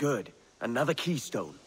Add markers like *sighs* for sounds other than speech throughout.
Good. Another keystone.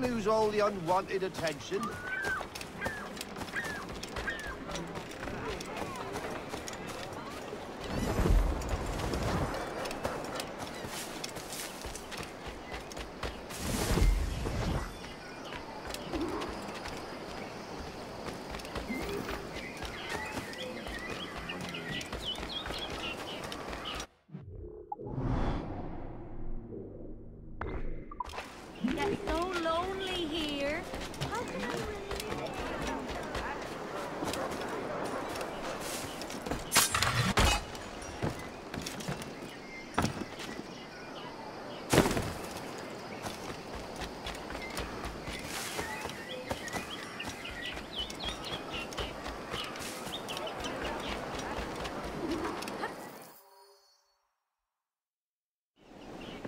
Lose all the unwanted attention? Get so lonely here. How can I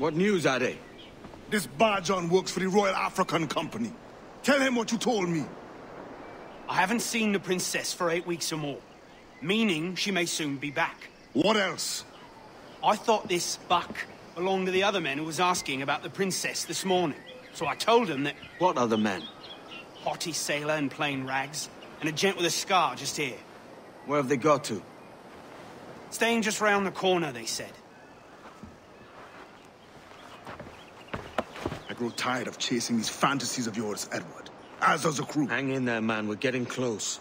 What news are they? This Barjon works for the Royal African Company. Tell him what you told me. I haven't seen the princess for eight weeks or more, meaning she may soon be back. What else? I thought this buck belonged to the other men who was asking about the princess this morning. So I told him that What other men? haughty sailor in plain rags, and a gent with a scar just here. Where have they got to? Staying just round the corner, they said. Grow tired of chasing these fantasies of yours, Edward. As does the crew. Hang in there, man. We're getting close.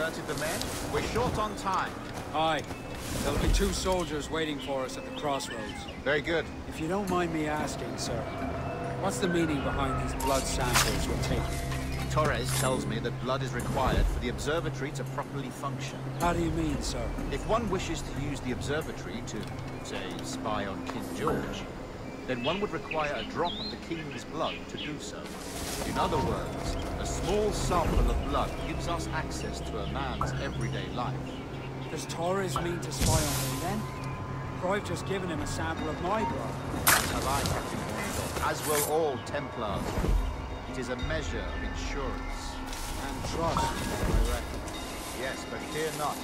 Alerted the men? We're short on time. Aye. There'll be two soldiers waiting for us at the crossroads. Very good. If you don't mind me asking, sir, what's the meaning behind these blood samples we're taking? Torres tells me that blood is required for the observatory to properly function. How do you mean, sir? If one wishes to use the observatory to, say, spy on King George, then one would require a drop of the king's blood to do so. In other words, a small sample of blood gives us access to a man's everyday life. Does Torres mean to spy on me then? For I've just given him a sample of my blood. I, Captain as will all Templars. It is a measure of insurance. And trust, I reckon. Yes, but fear not.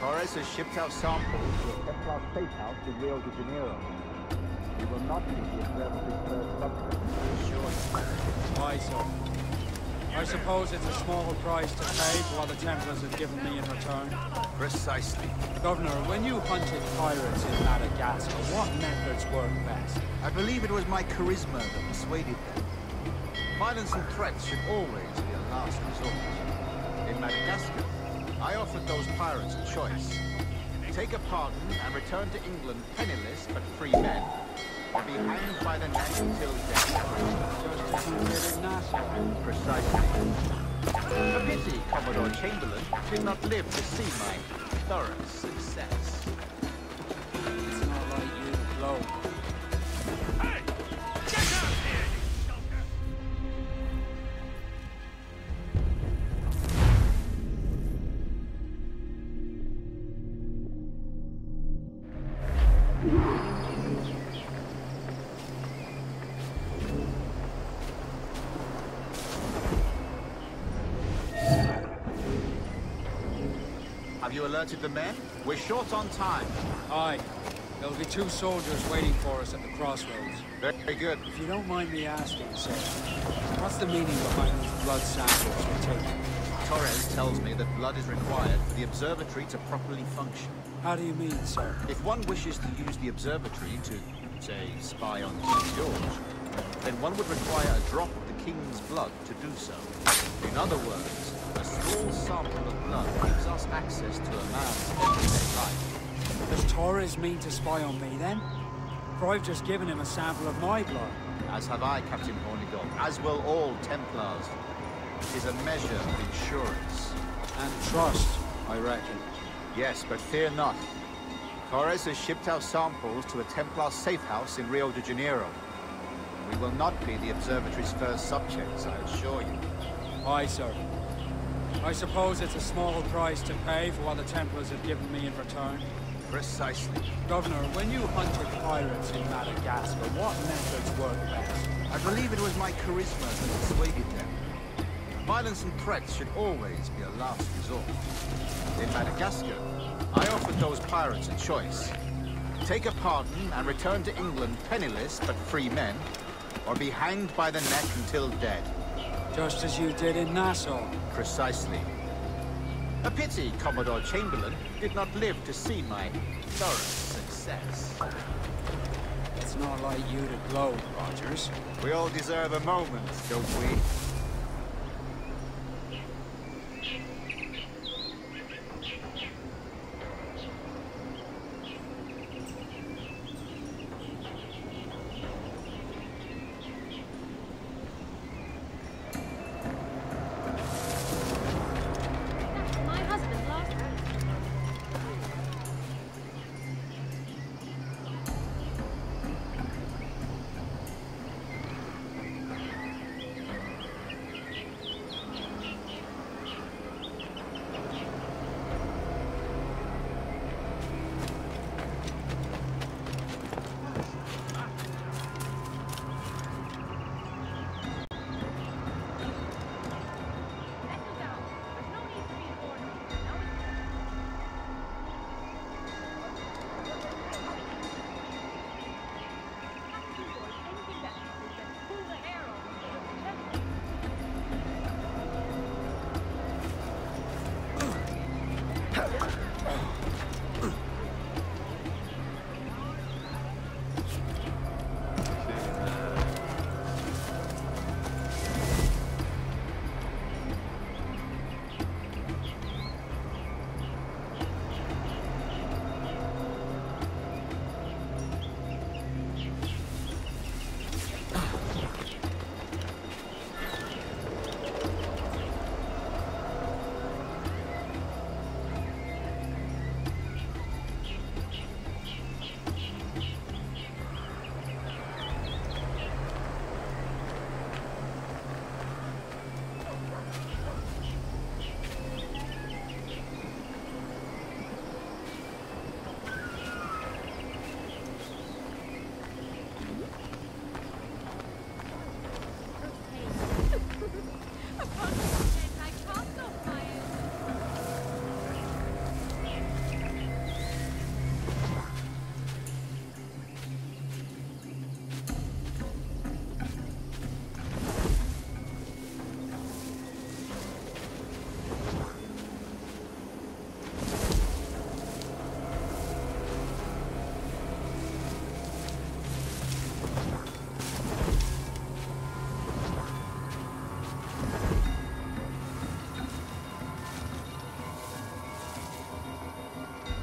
Torres has shipped out samples to a Templar safe house in Rio de Janeiro. We will not be the observatory's first I assure you. Aye, sir. I suppose it's a small price to pay for what the Templars have given me in return. Precisely. Governor, when you hunted pirates in Madagascar, what methods worked best? I believe it was my charisma that persuaded them. Violence and threats should always be a last resort. In Madagascar, I offered those pirates a choice. Take a pardon and return to England penniless but free men, or be hanged by the neck until death. Precisely. A pity Commodore Chamberlain did not live to see my thorough success. It's not like you, blow. Alerted the men? We're short on time. Aye. There'll be two soldiers waiting for us at the crossroads. Very good. If you don't mind me asking, sir, what's the meaning behind these blood samples we're taking? Torres tells me that blood is required for the observatory to properly function. How do you mean, sir? If one wishes to use the observatory to, say, spy on King George, then one would require a drop of the king's blood to do so. In other words, a small sample of blood gives us access to a man's everyday life. Does Torres mean to spy on me then? For I've just given him a sample of my blood. As have I, Captain Hornigold, as will all Templars. It is a measure of insurance. And trust, I reckon. Yes, but fear not. Torres has shipped our samples to a Templar safe house in Rio de Janeiro. We will not be the observatory's first subjects, I assure you. Aye, sir. I suppose it's a small price to pay for what the Templars have given me in return. Precisely. Governor, when you hunted pirates in Madagascar, what methods worked best? I believe it was my charisma that persuaded them. Violence and threats should always be a last resort. In Madagascar, I offered those pirates a choice. Take a pardon and return to England penniless but free men, or be hanged by the neck until dead. Just as you did in Nassau. Precisely. A pity Commodore Chamberlain did not live to see my thorough success. It's not like you to gloat, Rogers. We all deserve a moment, don't we?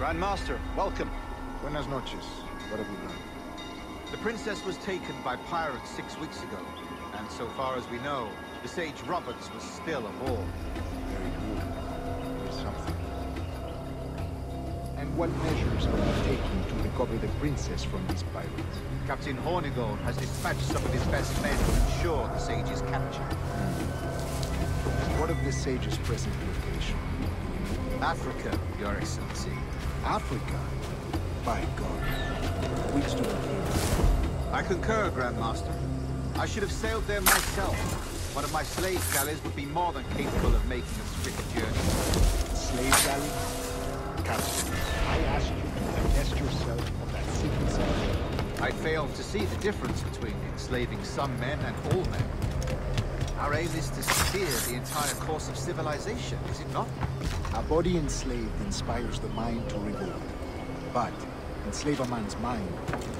Grand Master, welcome. Buenas noches. What have you done? The princess was taken by pirates six weeks ago, and so far as we know, the sage Roberts was still aboard. Very good. There's something. And what measures are you taking to recover the princess from these pirates? Captain Hornigold has dispatched some of his best men to ensure the sage is captured. Hmm. What of the sage's present location? Africa, Your Excellency. Africa? By God. You? I concur, Grandmaster. I should have sailed there myself. One of my slave galleys would be more than capable of making a swift journey. Slave galley? Captain, I asked you to divest yourself of that secret salary. I failed to see the difference between enslaving some men and all men. Our aim is to steer the entire course of civilization, is it not? Body enslaved inspires the mind to revolt. But enslave a man's mind,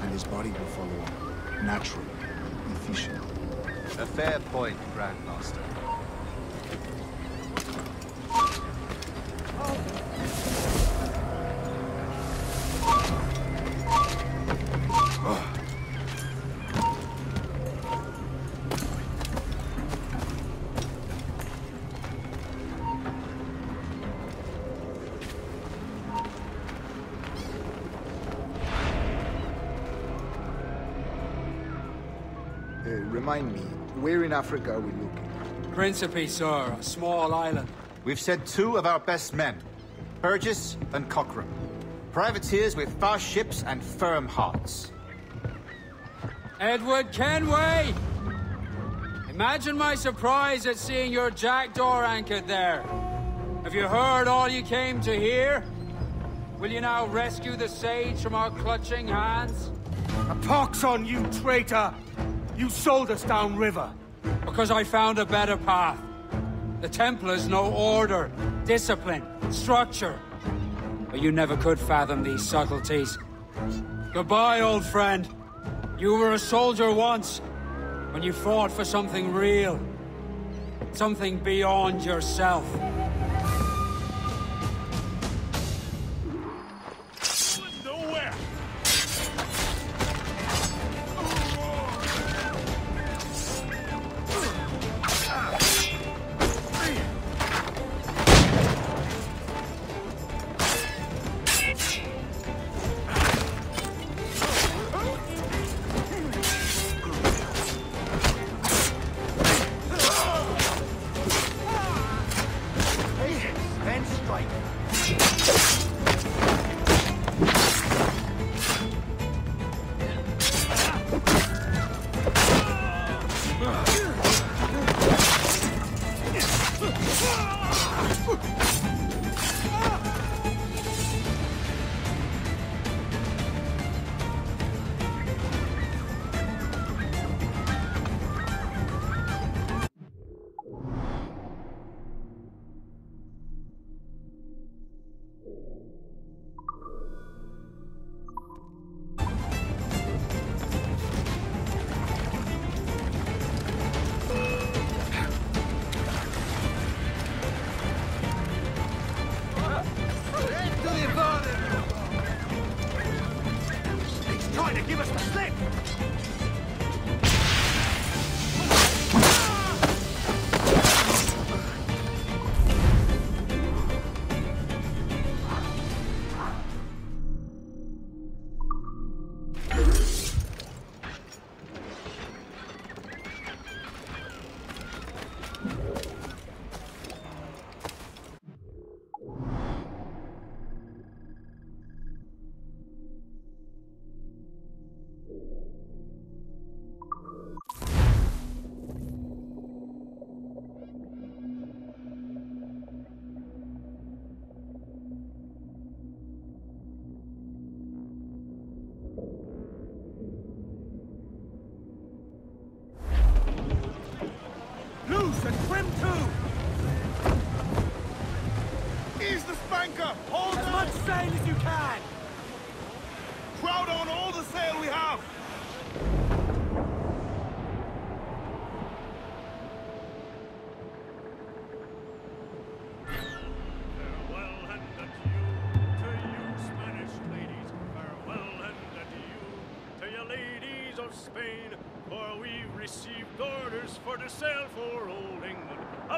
and his body will follow naturally, efficiently. A fair point, Grand remind me, where in Africa are we looking? Principe, sir, a small island. We've sent two of our best men, Burgess and Cockram. Privateers with fast ships and firm hearts. Edward Kenway! Imagine my surprise at seeing your jackdaw anchored there. Have you heard all you came to hear? Will you now rescue the sage from our clutching hands? A pox on you, traitor! You sold us downriver. Because I found a better path. The Templars know order, discipline, structure. But you never could fathom these subtleties. Goodbye, old friend. You were a soldier once, when you fought for something real. Something beyond yourself.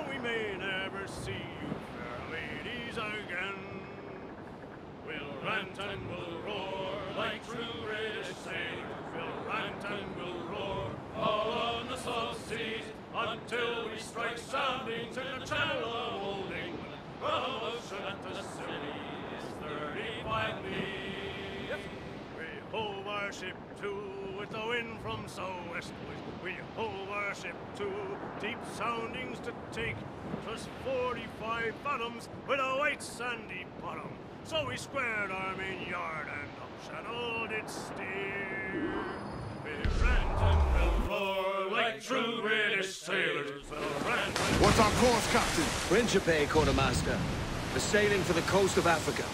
We may never see you, fair ladies, again. We'll rant and we'll roar like true British sailors. We'll rant and we'll roar all on the salt seas until we strike soundings in the channel of old England. From Ushant to Scilly is 35 leagues. We hove our ship to with the wind from southwest. We hove our ship to deep soundings to take. 'Twas 45 fathoms with a white sandy bottom. So we squared our main yard and up channel did steer. We rant and we'll roar like true British sailors. We'll rant What's our course, Captain? Principe, Quartermaster. We're sailing for the coast of Africa.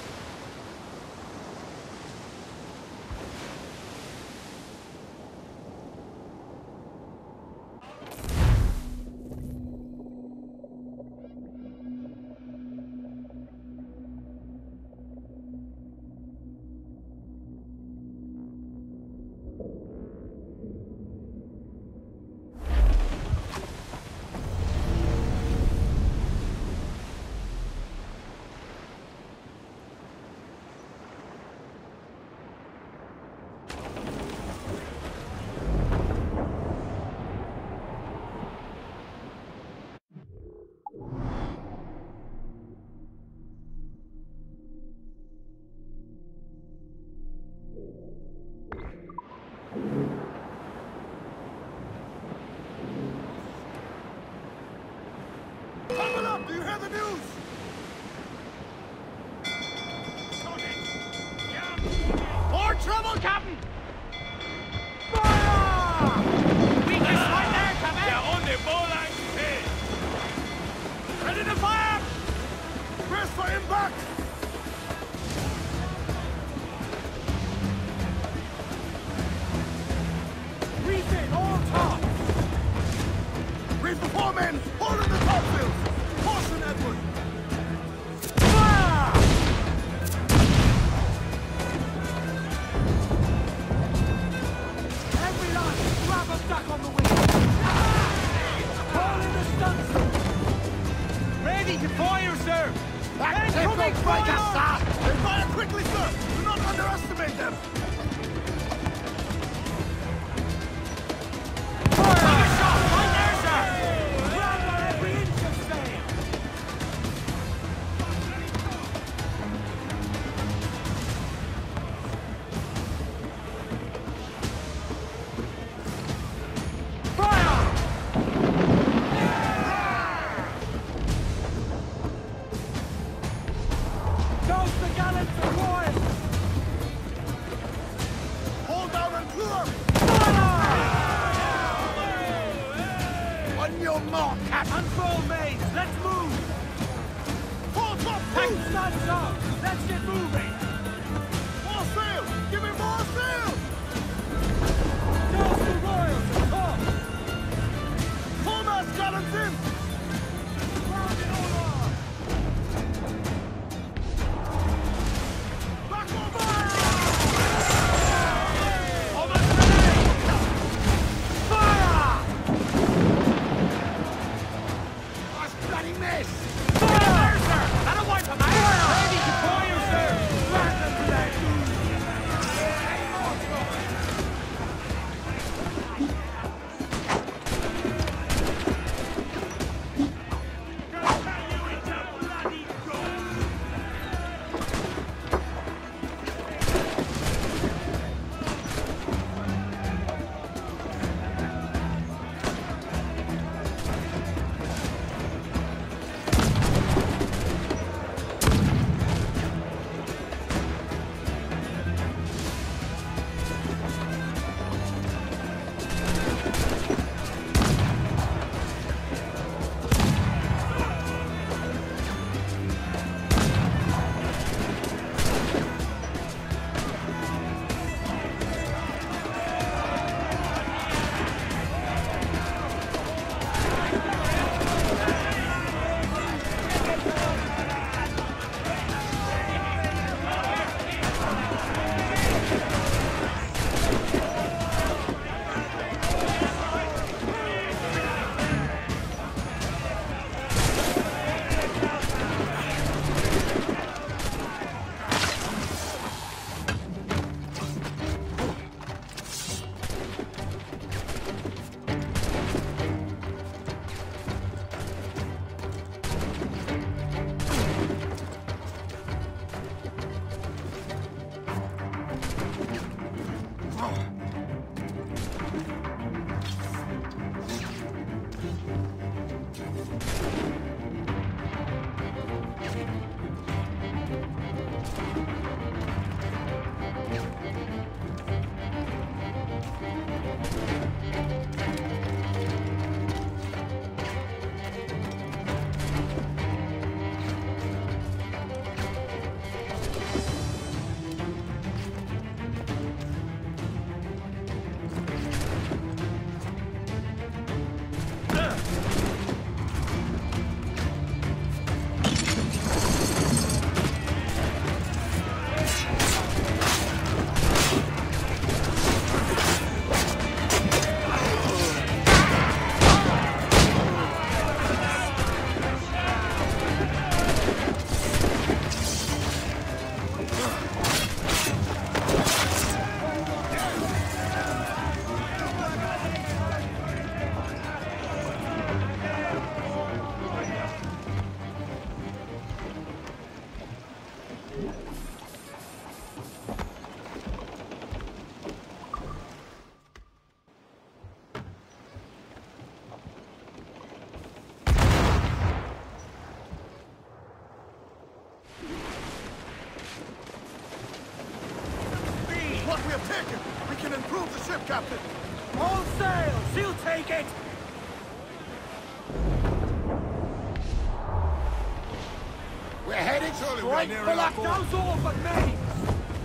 Heading Surely to we're for our all but me!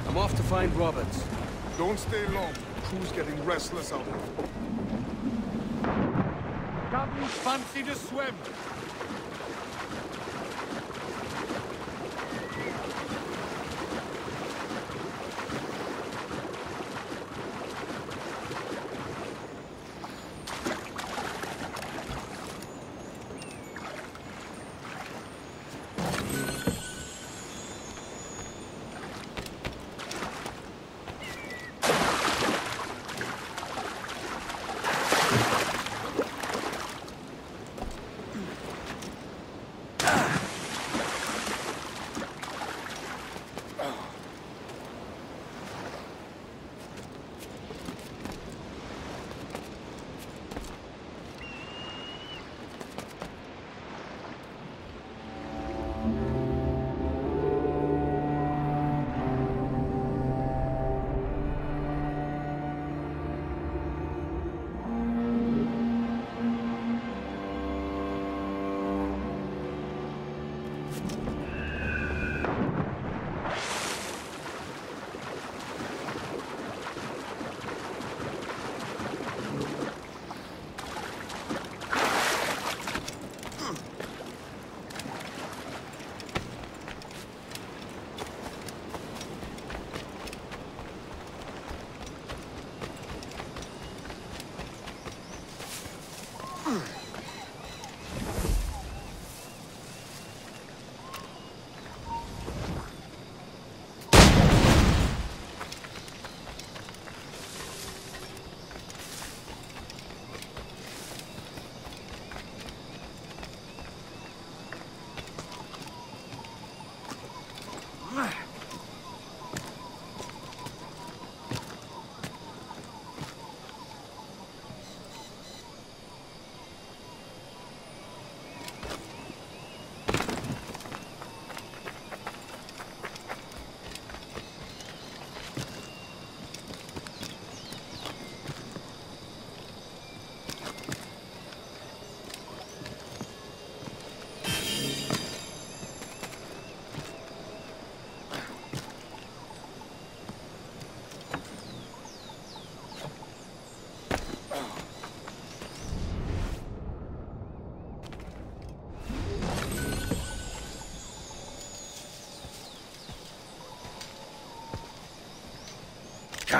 I'm off to find Roberts. Don't stay long. Crew's getting restless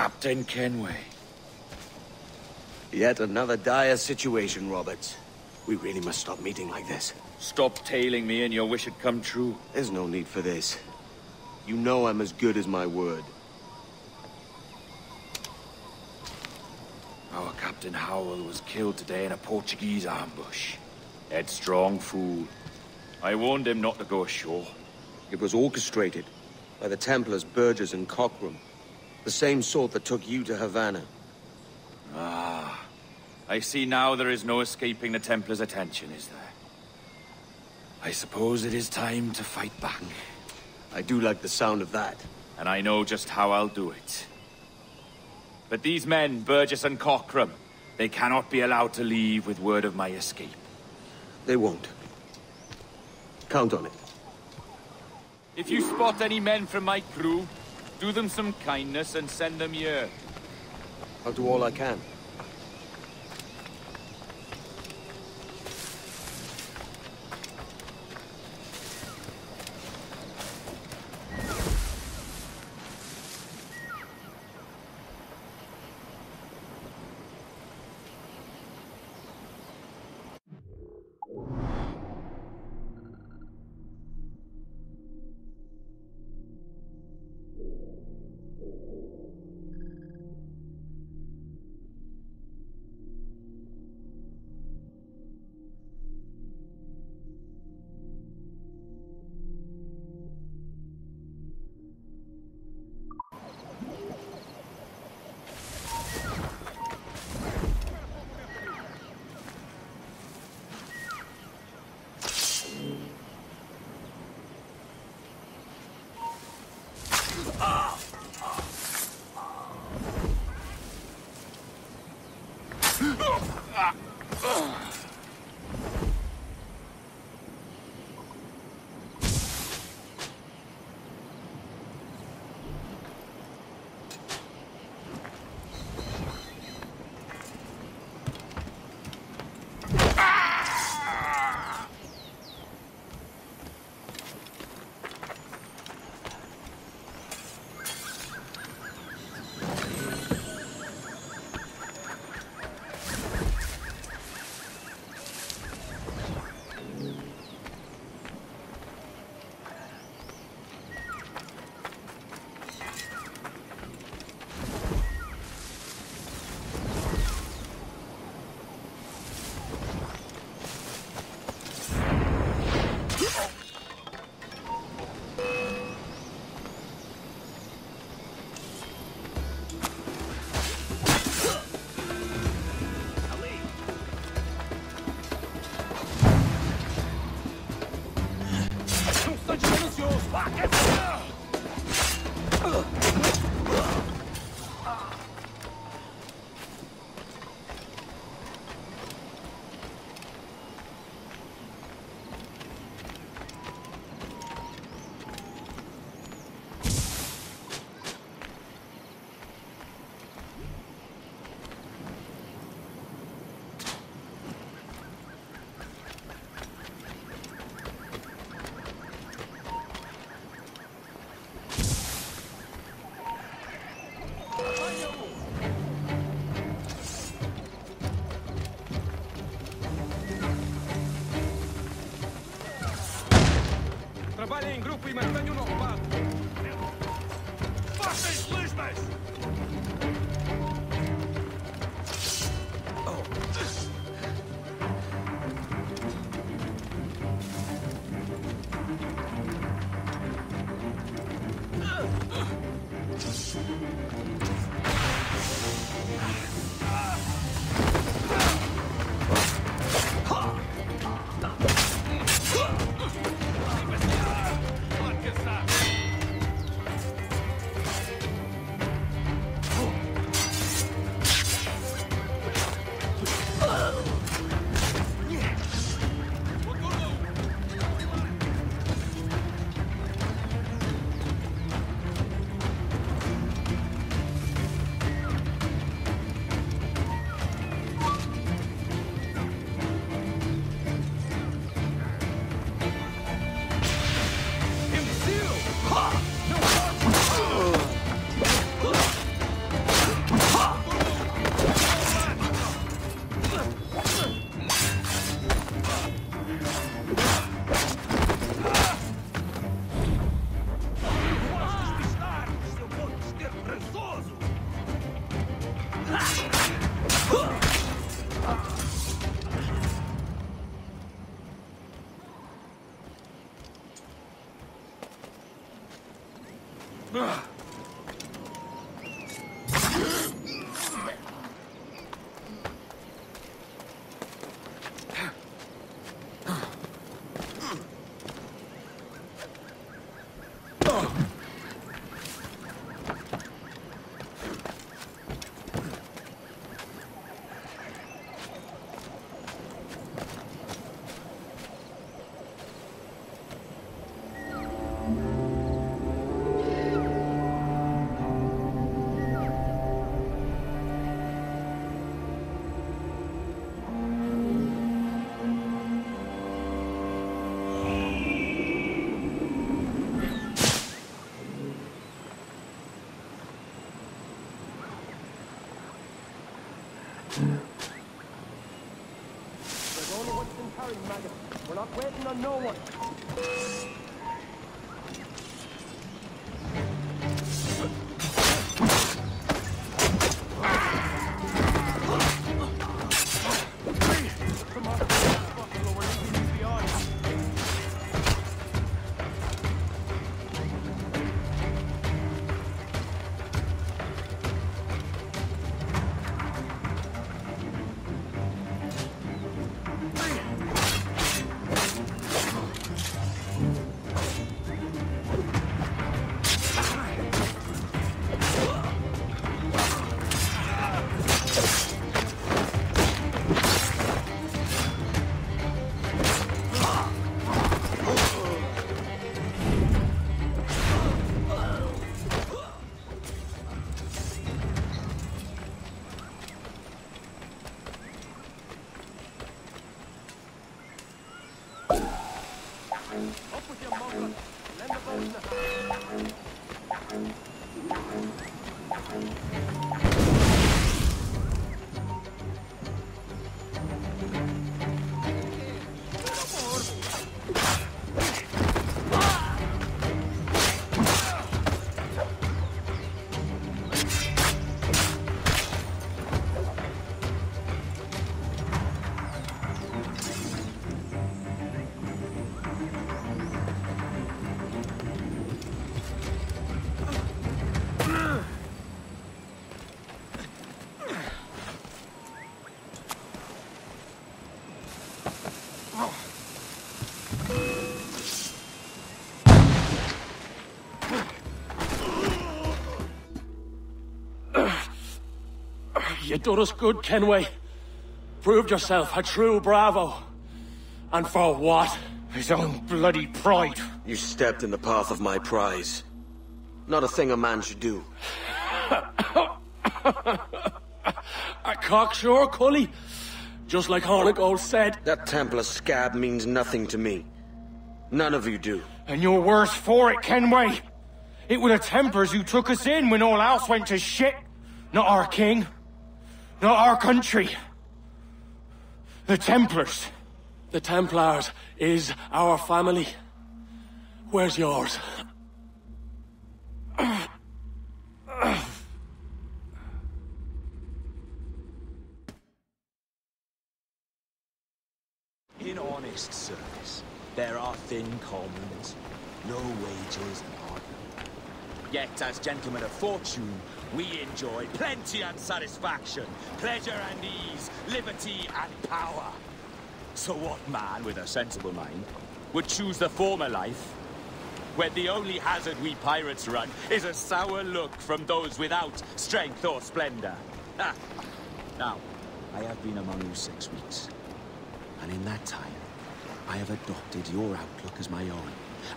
Captain Kenway. Yet another dire situation, Roberts. We really must stop meeting like this. Stop tailing me and your wish had come true. There's no need for this. You know I'm as good as my word. Our Captain Howell was killed today in a Portuguese ambush. Headstrong fool. I warned him not to go ashore. It was orchestrated by the Templars Burgess and Cockram. The same sort that took you to Havana. Ah. I see now there is no escaping the Templars' attention, is there? I suppose it is time to fight back. I do like the sound of that. And I know just how I'll do it. But these men, Burgess and Cockram, they cannot be allowed to leave with word of my escape. They won't. Count on it. If you spot any men from my crew, do them some kindness and send them here. I'll do all I can. en grupo y montaña There's not waiting You done us good, Kenway. Proved yourself a true bravo. And for what? His own bloody pride. You stepped in the path of my prize. Not a thing a man should do. a cocksure, Cully. Just like Hornigold said. That Templar scab means nothing to me. None of you do. And you're worse for it, Kenway. It were the Templars who took us in when all else went to shit. Not our king. Not our country. The Templars. The Templars is our family. Where's yours? In honest service, there are thin commons, low wages and hard work. Yet, as gentlemen of fortune, we enjoy plenty and satisfaction, pleasure and ease, liberty and power. So what man with a sensible mind would choose the former life, when the only hazard we pirates run is a sour look from those without strength or splendor? Now, I have been among you six weeks. And in that time, I have adopted your outlook as my own.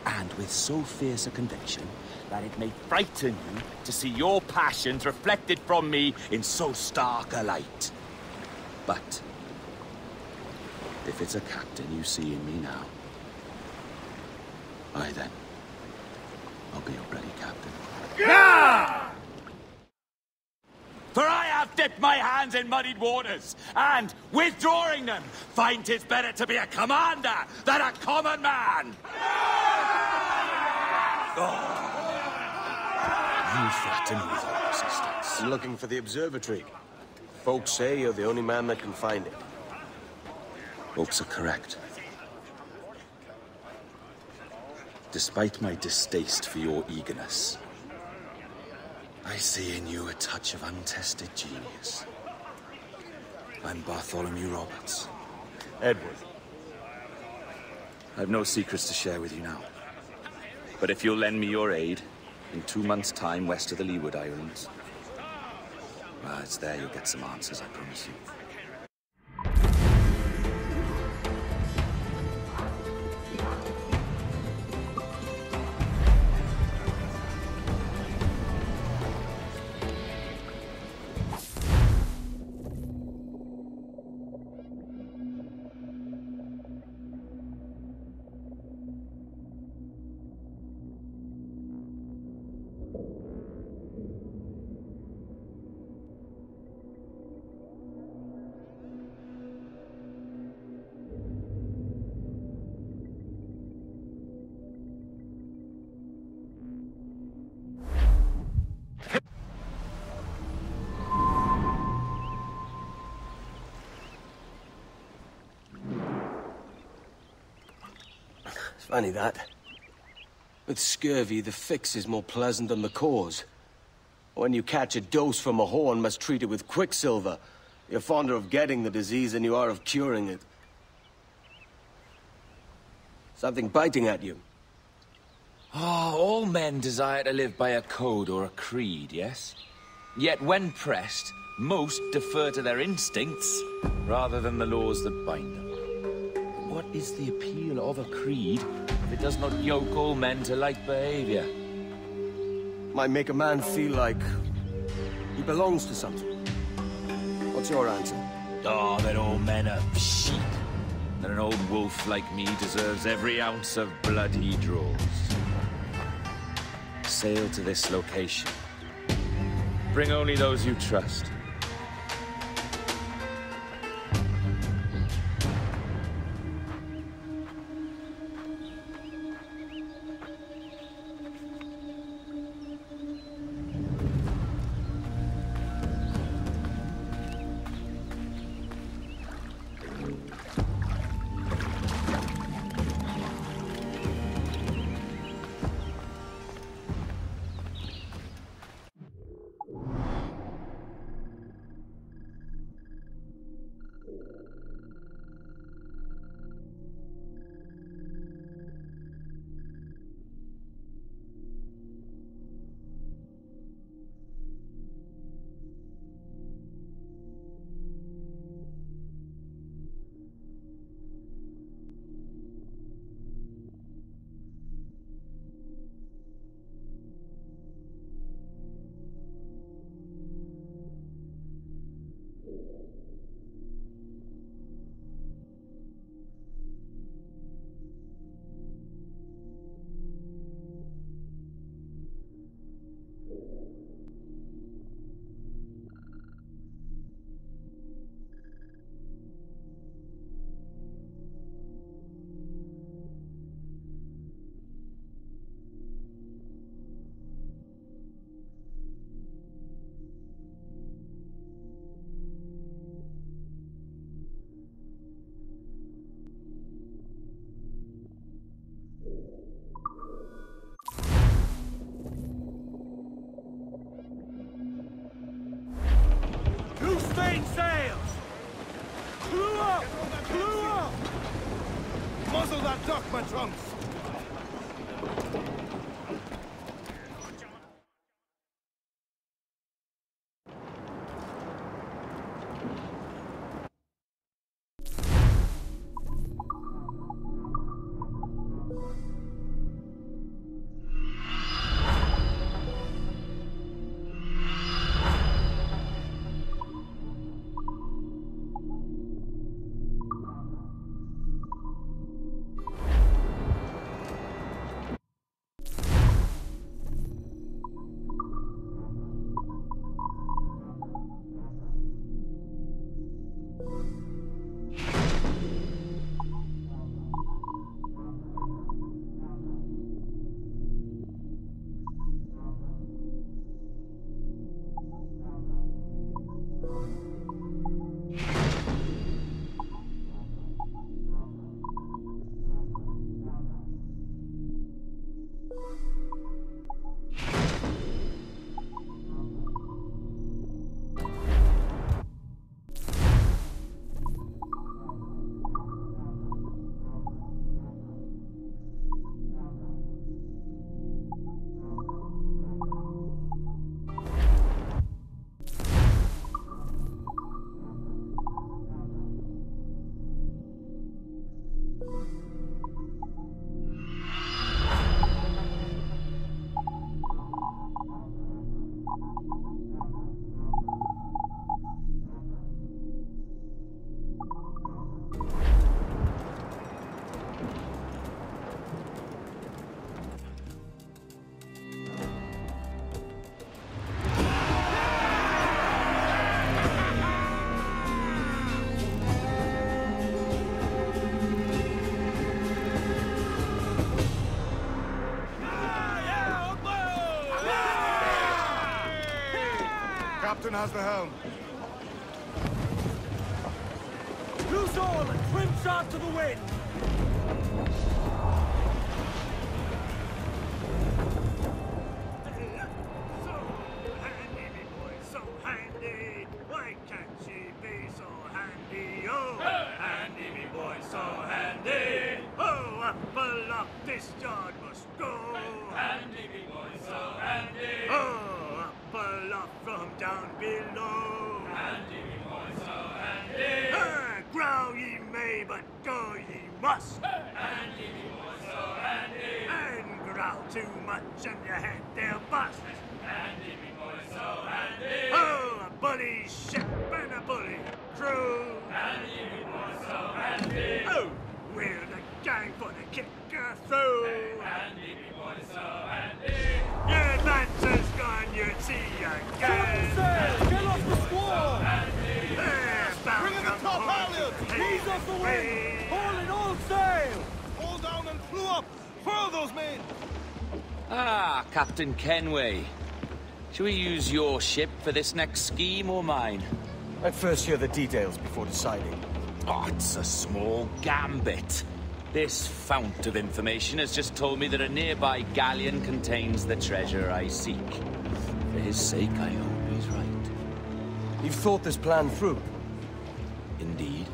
And with so fierce a conviction that it may frighten you to see your passions reflected from me in so stark a light. But, if it's a captain you see in me now, I then, I'll be your bloody captain. Yeah! For I have dipped my hands in muddied waters, and, withdrawing them, find find 'tis better to be a commander than a common man! Oh. You flatter me with your persistence. I'm looking for the observatory. Folks say you're the only man that can find it. Folks are correct. Despite my distaste for your eagerness, I see in you a touch of untested genius. I'm Bartholomew Roberts. Edward. I've no secrets to share with you now. But if you'll lend me your aid, in two months' time west of the Leeward Islands, well, ah, it's there you'll get some answers, I promise you. Funny that. With scurvy, the fix is more pleasant than the cause. When you catch a dose from a horn, must treat it with quicksilver. You're fonder of getting the disease than you are of curing it. Something biting at you. Ah, all men desire to live by a code or a creed, yes? Yet when pressed, most defer to their instincts rather than the laws that bind them. What is the appeal of a creed if it does not yoke all men to like behavior? Might make a man feel like he belongs to something. What's your answer? Oh, that all men are sheep. That an old wolf like me deserves every ounce of blood he draws. Sail to this location. Bring only those you trust. Unstuck my trunks! Captain has the helm. Loose all and trim shot to the wind! So handy, too much and your head they'll bust. Ah, Captain Kenway. Shall we use your ship for this next scheme or mine? I'd first hear the details before deciding. Oh, it's a small gambit. This fount of information has just told me that a nearby galleon contains the treasure I seek. For his sake, I hope he's right. You've thought this plan through? Indeed.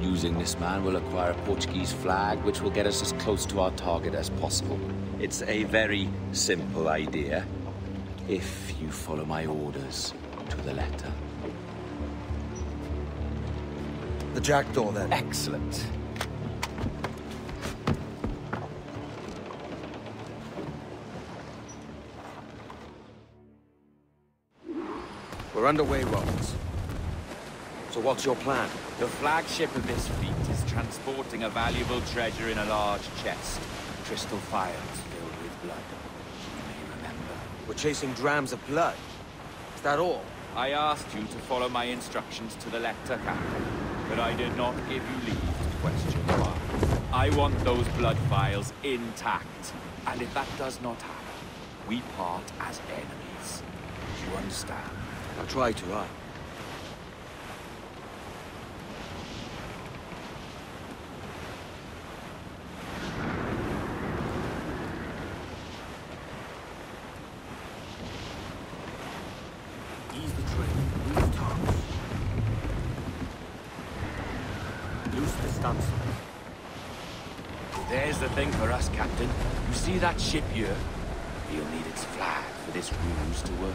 Using this man, we'll acquire a Portuguese flag, which will get us as close to our target as possible. It's a very simple idea, if you follow my orders to the letter. The jackdaw, then. Excellent. We're underway, Roberts. So what's your plan? The flagship of this fleet is transporting a valuable treasure in a large chest. Crystal files filled with blood. You may remember. We're chasing drams of blood. Is that all? I asked you to follow my instructions to the letter, Captain, but I did not give you leave to question why. I want those blood vials intact, and if that does not happen, we part as enemies. Do you understand? I'll try to, I. Ease the train. Loose tops. Loose the stunsails. There's the thing for us, Captain. You see that ship here? He'll need its flag for this ruse to work.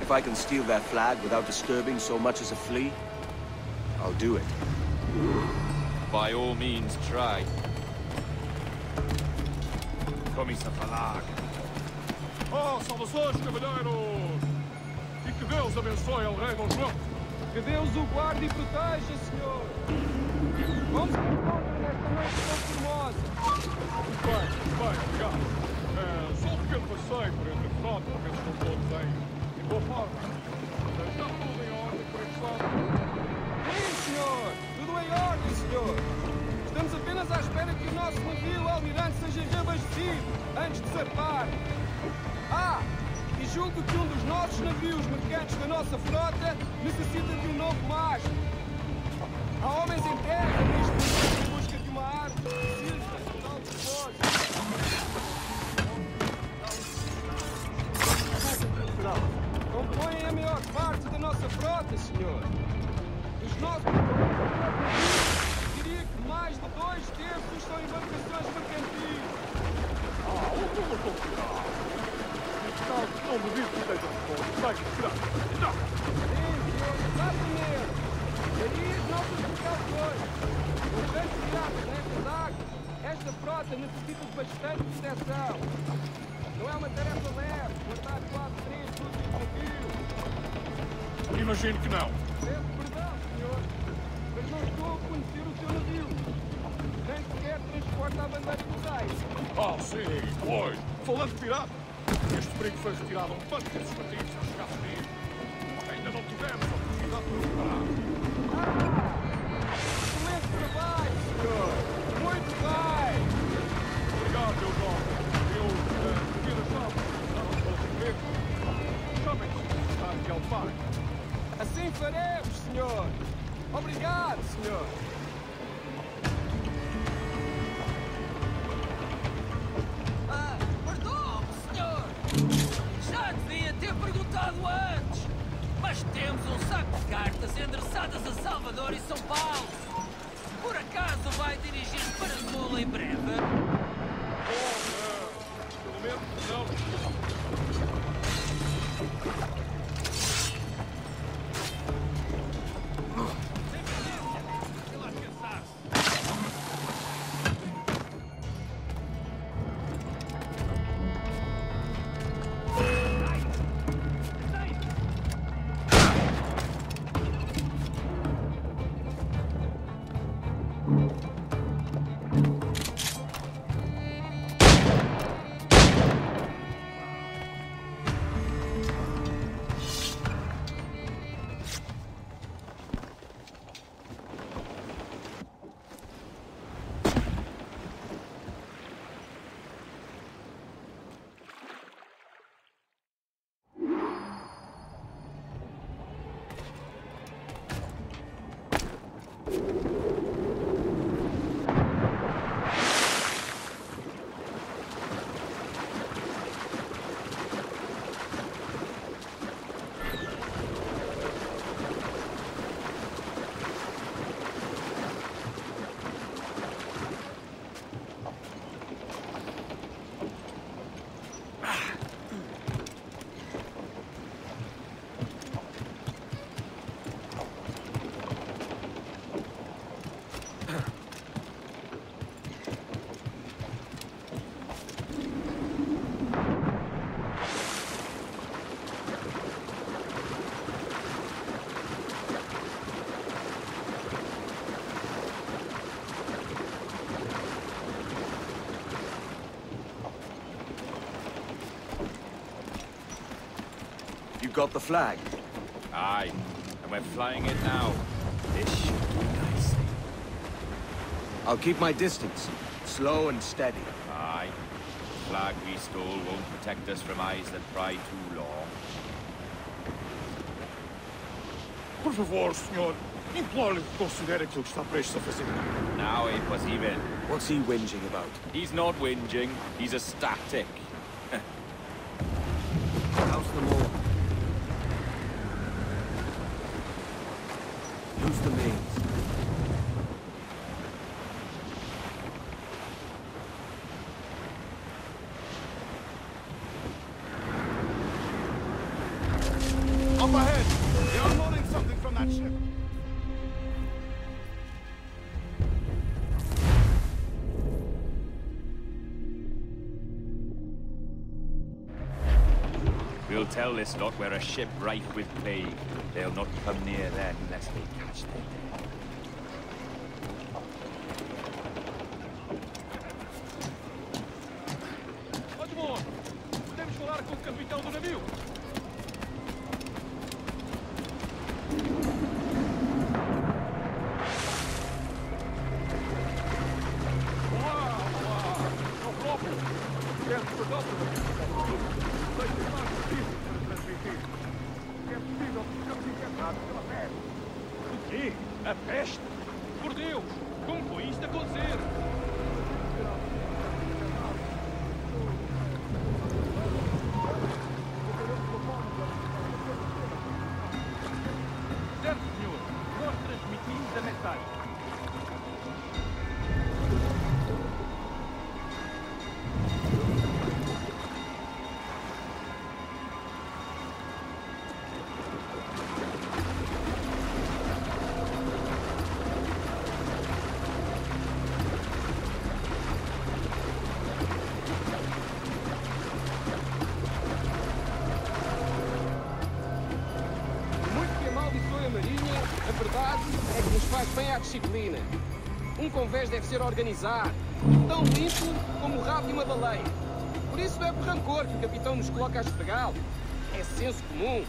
If I can steal their flag without disturbing so much as a flea, I'll do it. By all means, try. Comiça a falar. Oh, saudações, cavalheiros! E que Deus abençoe o rei Dom João. Que Deus o guarde e proteja, senhor. Vamos se encontrar nesta noite tão formosa. Bem, bem, obrigado. É, só um pequeno passeio por entre frota, se estão todos em, em boa forma. É, Está tudo em ordem, por enquanto. Sim, senhor. Tudo em ordem, senhor. Estamos apenas à espera que o nosso navio almirante seja reabastecido antes de zarpar. Ah, e julgo que um dos nossos navios mercantes da nossa frota necessita de um novo mastro. Há homens em terra neste momento em busca de uma arte parte da nossa frota, senhor. Os nossos diria que mais de dois terços são embarcações mercantis. Ah, o estou cuidado. Neste caso, não me diz que esteja disposto. Vai, cuidado. Não. Sim, senhor, exatamente. Daí as nossas precauções. Com tantos piratas nestas águas, esta frota necessita de bastante proteção. Não é uma tarefa leve, guardar quase três dúzias de navios. Imagino que não. Peço perdão, senhor, mas não estou a conhecer o seu navio. Nem sequer transporta a bandeira do rei. Ah, sim, pois. Falando de pirata, este perigo foi retirado a um tanto desses partidos ao chegar comigo. Ainda não tivemos a oportunidade de. Excelente got the flag? Aye, and we're flying it now. This should do nicely. I'll keep my distance. Slow and steady. Aye. The flag we stole won't protect us from eyes that pry too long. Por favor, senhor. Imploro-lhe que considere aquilo que está prestes a fazer. Now impossible. What's he whinging about? He's not whinging, he's a static. How's the more? Use the mains. Up ahead! They're unloading something from that ship. We'll tell this lot we're a ship rife with plague. They'll not come near them unless they catch their deve ser organizado, tão limpo como o rabo de uma baleia. Por isso não é por rancor que o capitão nos coloca a esfregá-lo. É senso comum.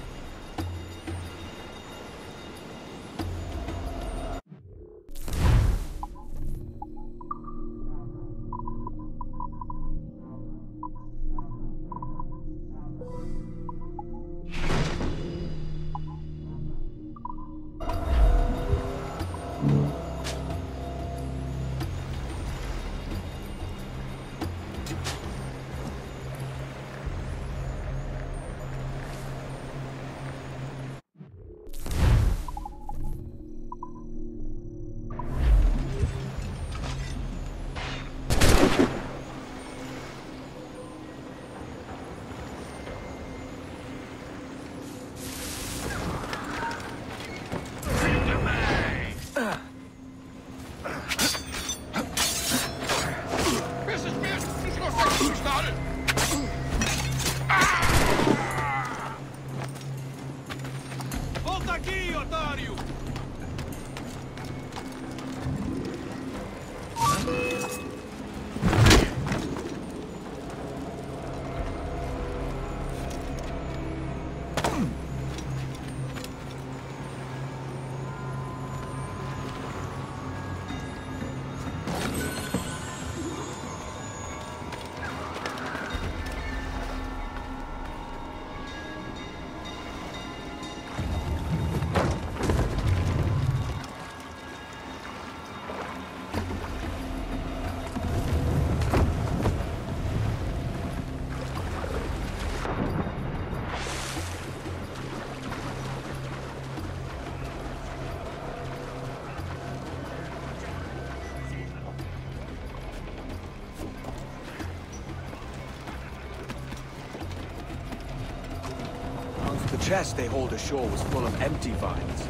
The chest they hauled ashore was full of empty vials.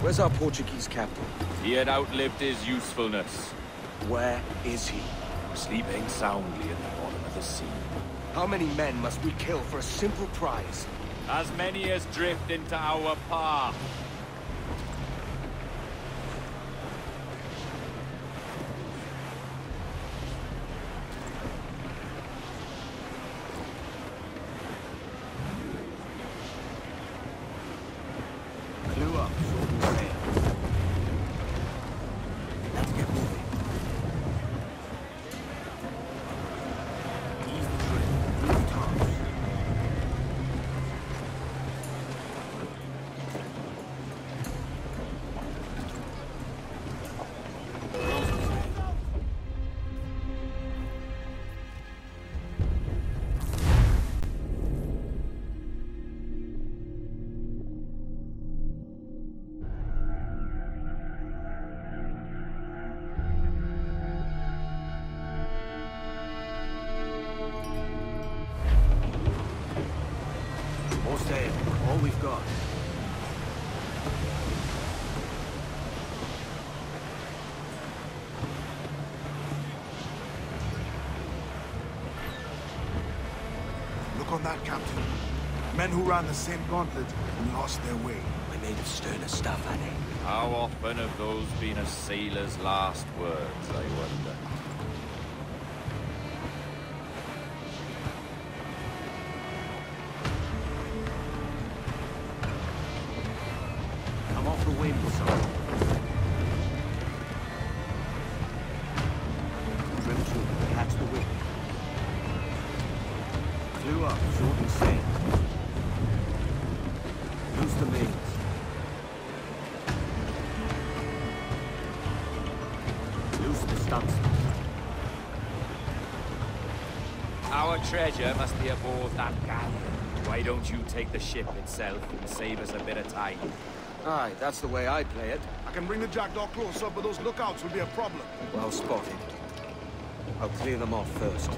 Where's our Portuguese captain? He had outlived his usefulness. Where is he? Sleeping soundly at the bottom of the sea. How many men must we kill for a simple prize? As many as drift into our path. Who ran the same gauntlet and lost their way. We made of sterner stuff, Annie. How often have those been a sailor's last words, treasure must be aboard that galleon. Why don't you take the ship itself and save us a bit of time? Aye, that's the way I play it. I can bring the jackdaw closer, but those lookouts will be a problem. Well spotted. I'll clear them off first.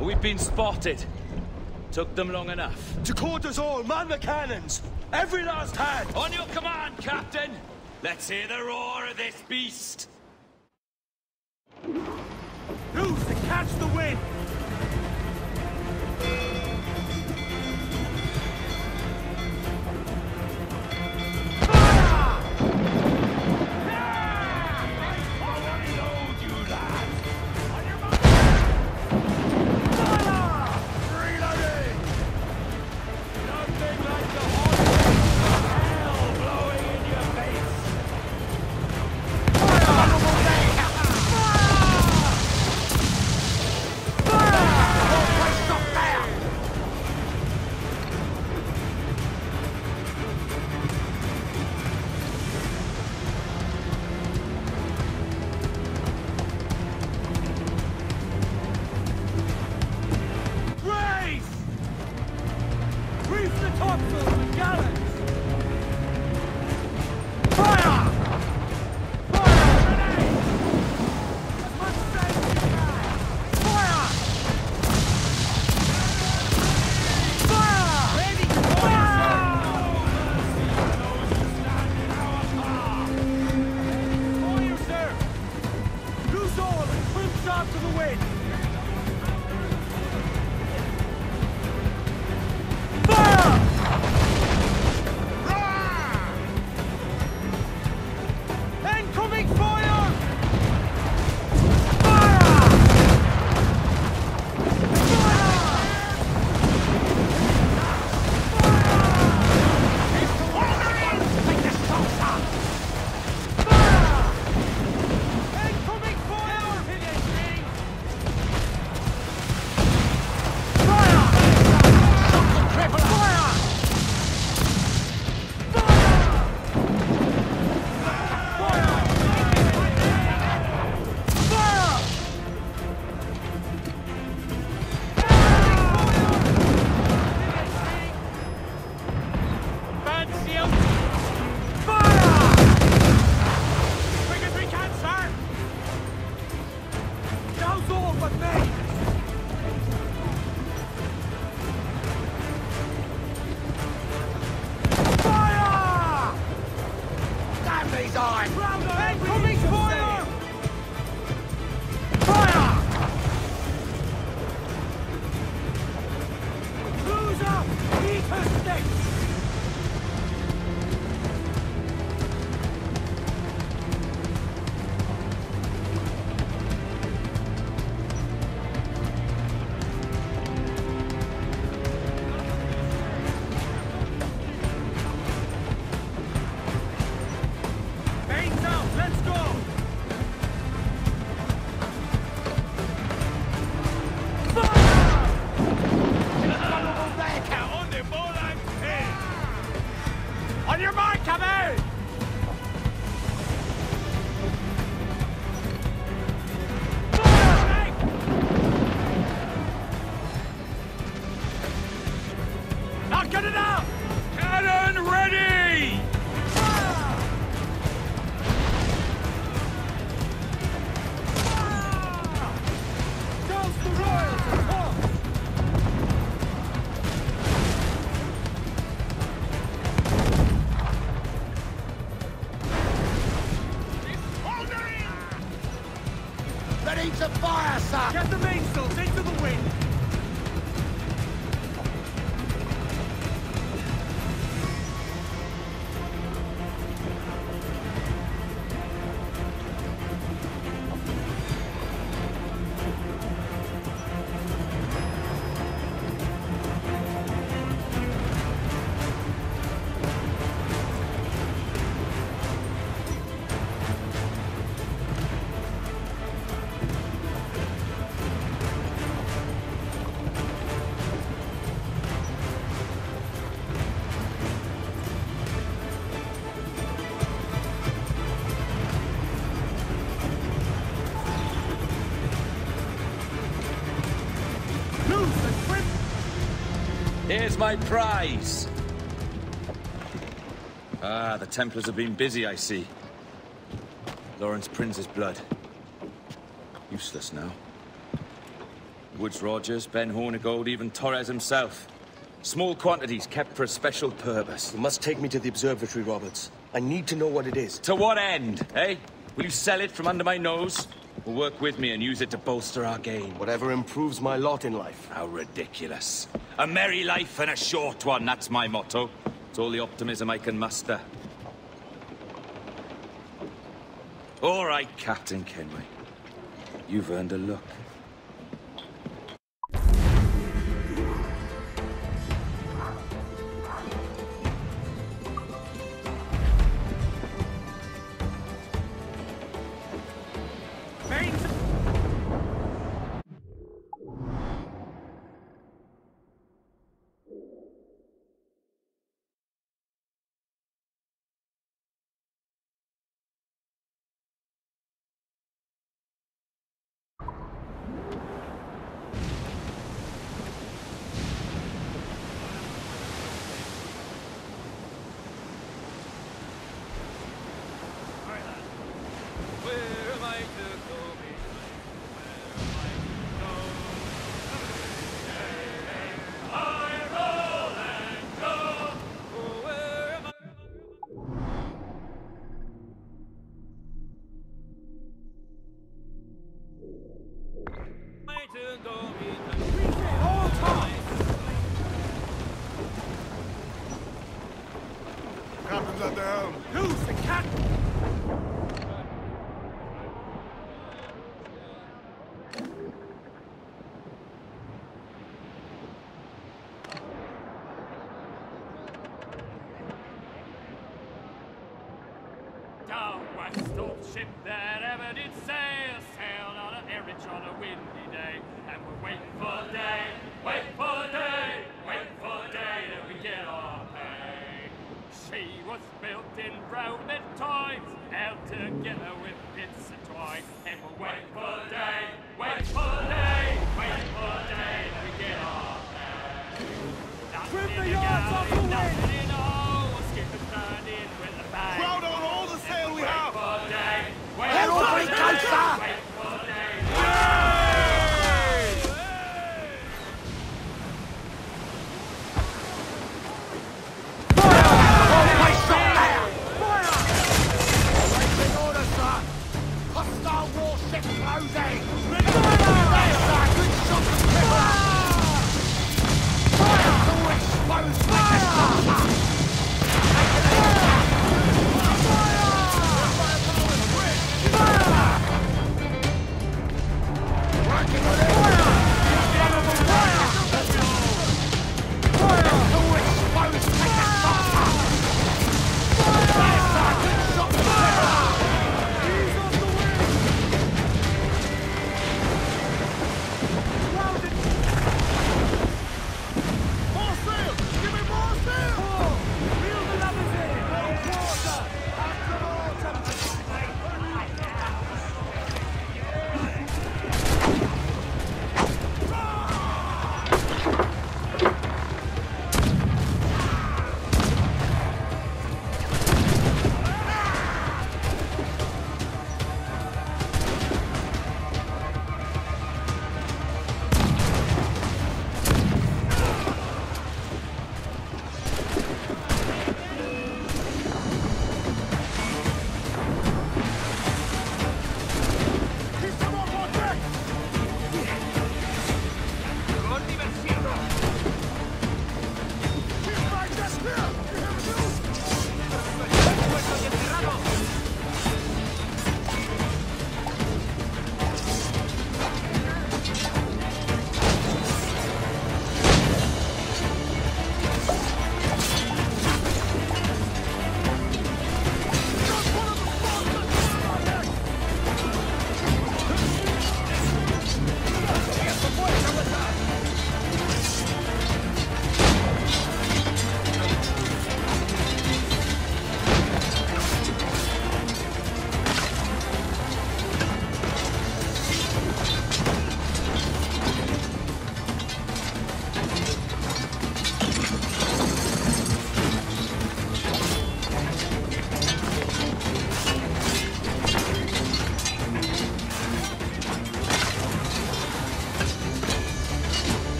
We've been spotted. Took them long enough. To quarters all, man the cannons! Every last hand! On your command, Captain! Let's hear the roar of this beast! Loose to catch the wind! got the main. My prize. Ah, the Templars have been busy, I see. Lawrence Prince's blood. Useless now. Woodes Rogers, Ben Hornigold, even Torres himself. Small quantities kept for a special purpose. You must take me to the observatory, Roberts. I need to know what it is. To what end, eh? Will you sell it from under my nose? Or work with me and use it to bolster our gain? Whatever improves my lot in life. How ridiculous. A merry life and a short one, that's my motto. It's all the optimism I can muster. All right, Captain Kenway. You've earned a look.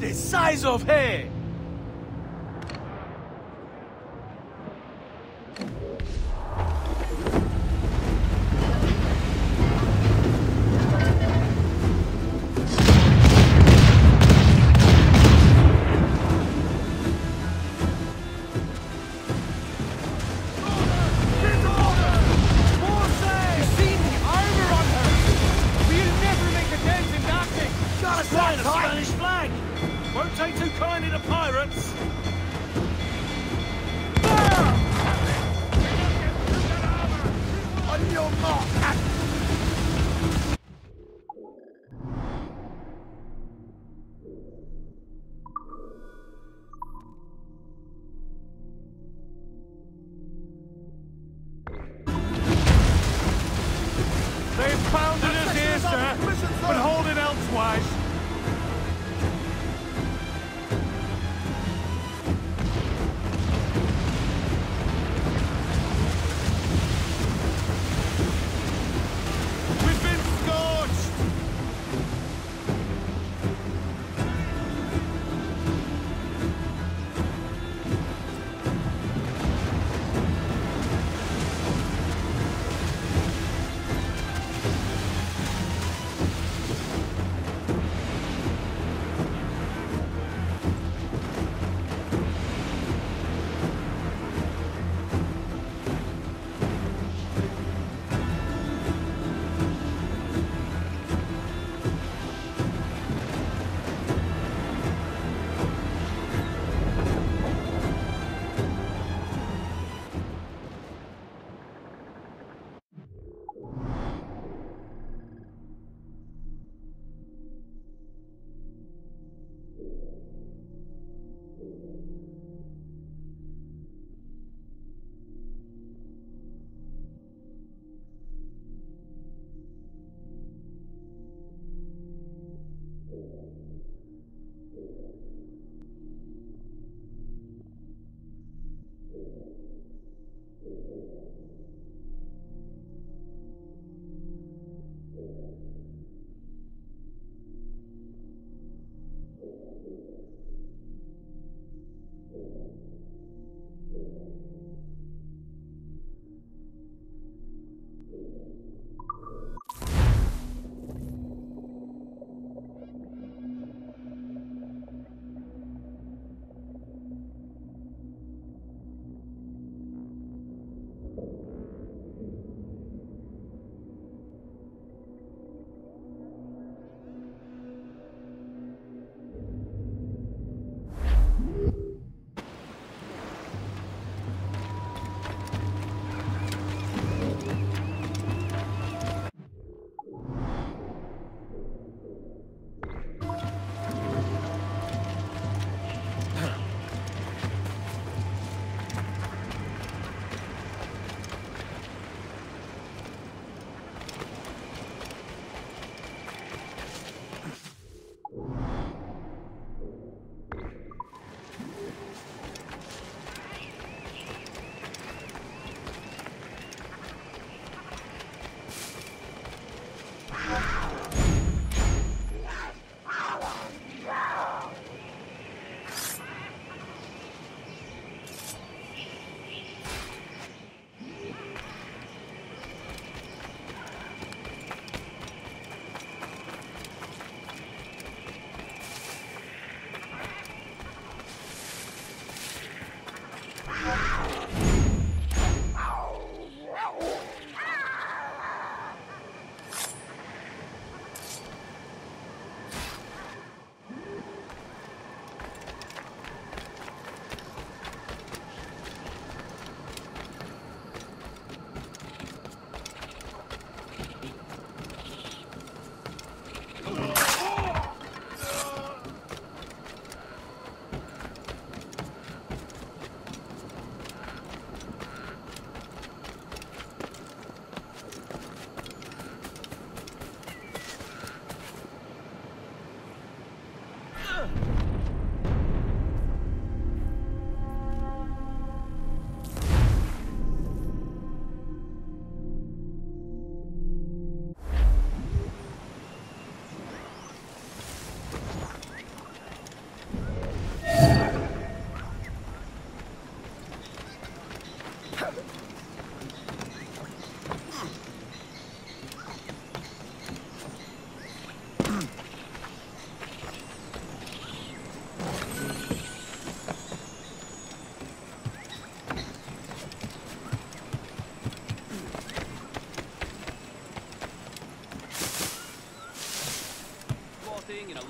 The size of her!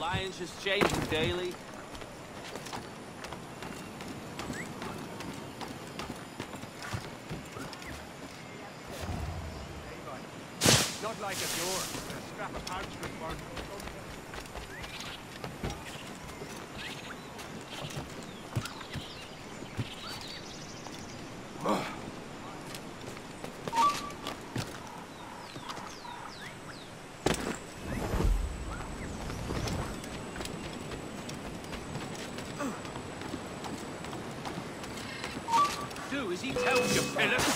Alliance is changing daily. Not like a door. A scrap of parchment he tells you, Philip.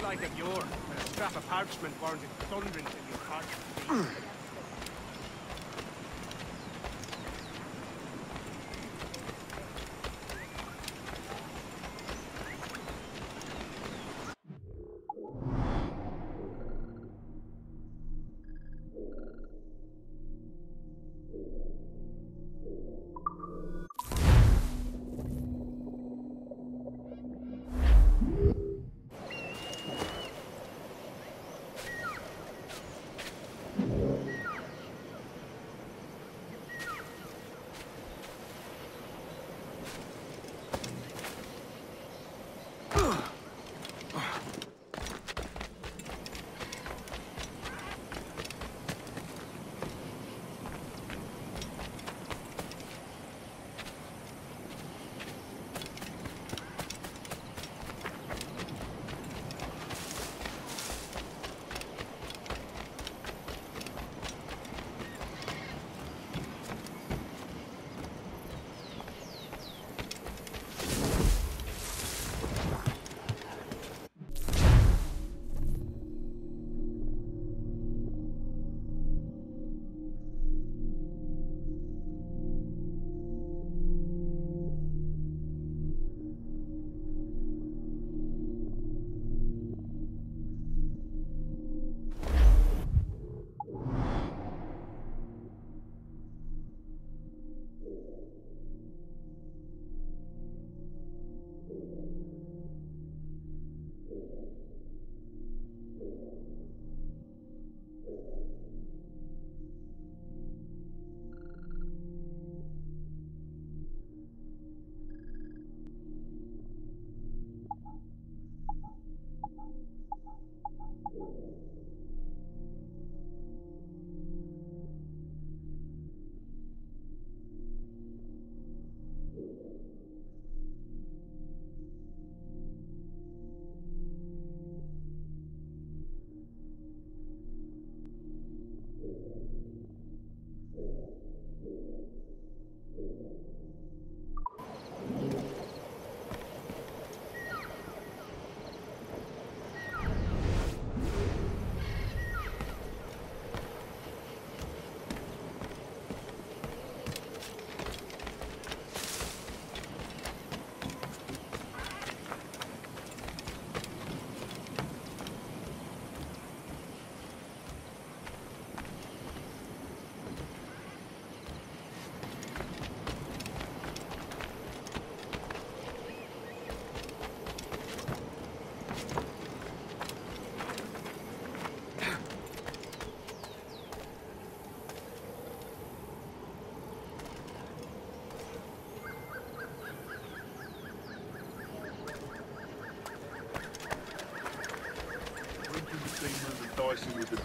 sight of yore, and a scrap of parchment burned in thunderings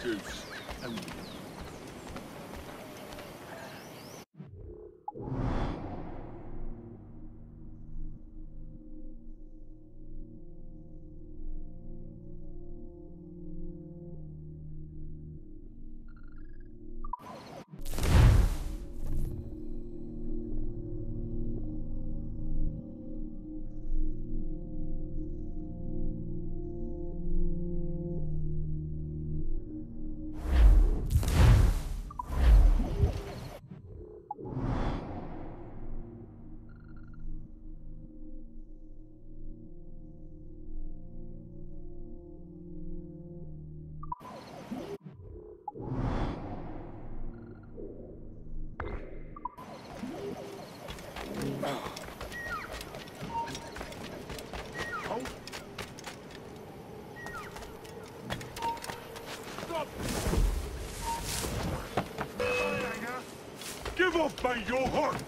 dicing Up by your heart!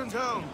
Captain's helm.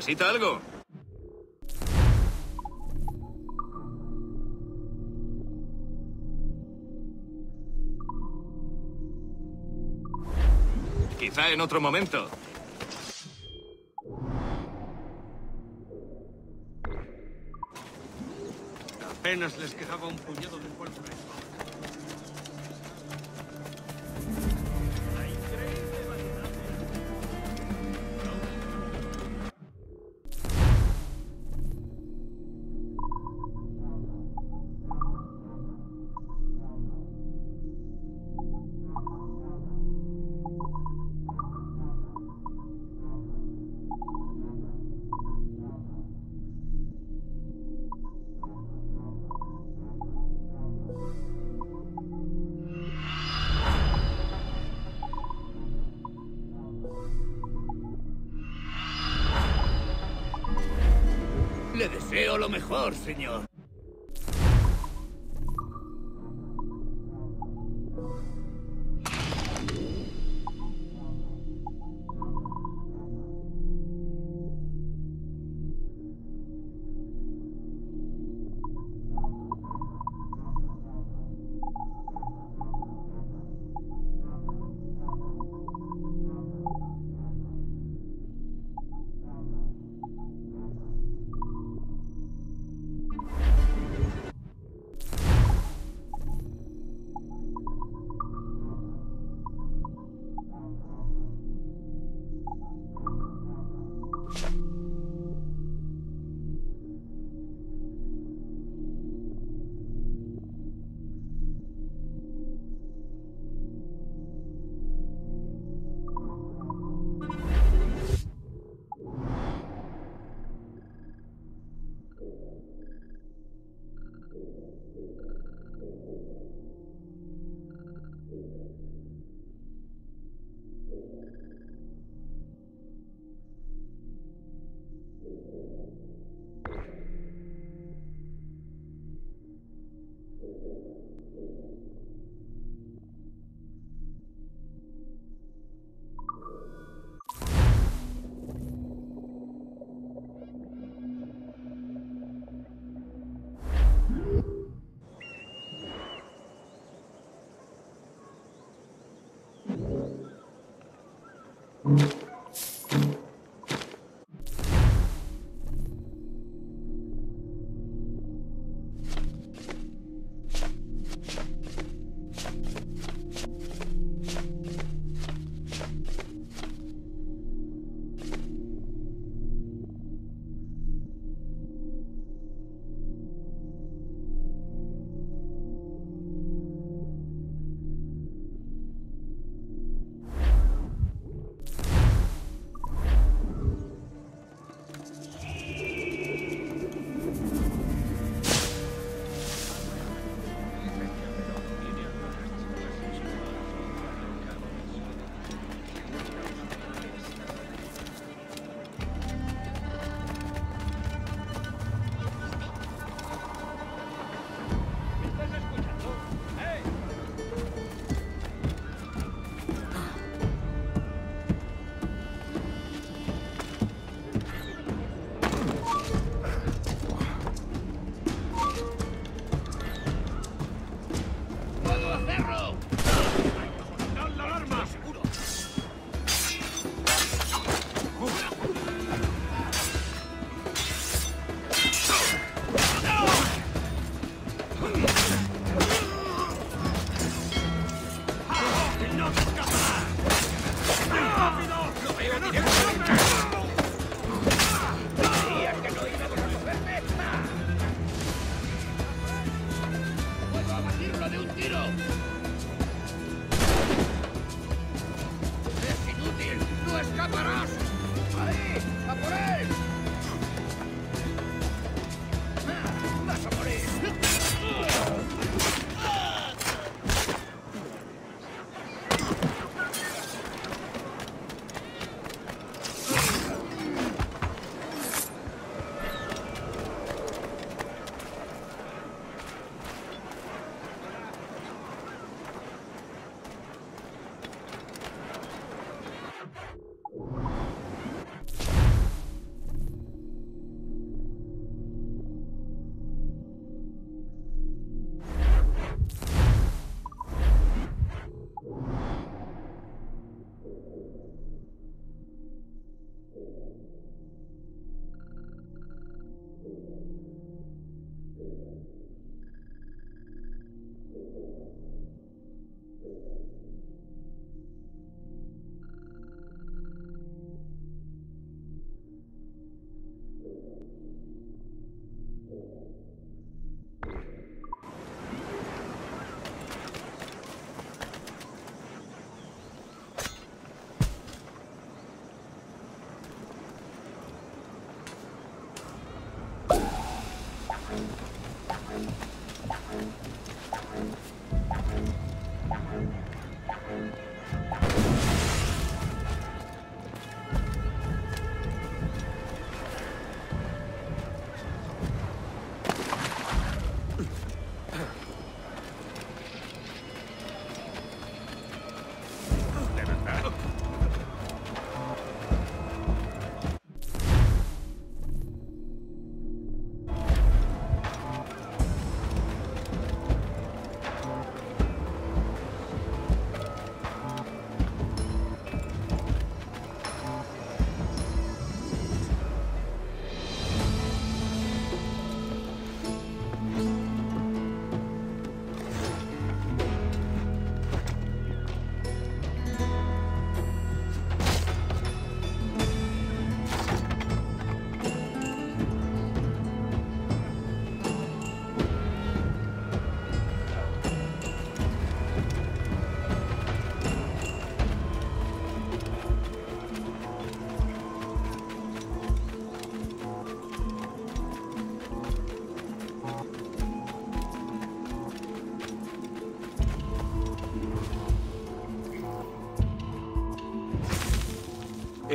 ¿Necesita algo? Quizá en otro momento. Apenas les quedaba un puñado de buen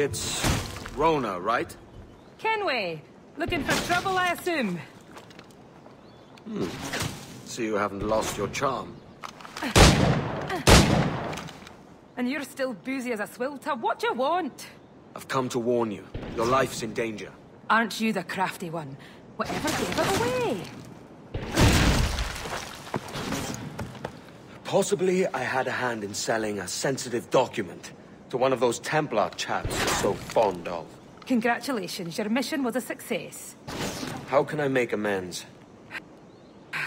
It's Rhona, right? Kenway, looking for trouble, I assume. Hmm. So you haven't lost your charm. And you're still boozy as a swilter. What do you want? I've come to warn you. Your life's in danger. Aren't you the crafty one? Whatever gave it away? Possibly I had a hand in selling a sensitive document to one of those Templar chaps you're so fond of. Congratulations, your mission was a success. How can I make amends? *sighs*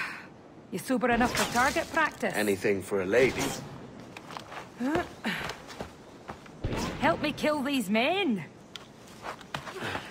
You sober enough for target practice? Anything for a lady. Help me kill these men! *sighs* *sighs*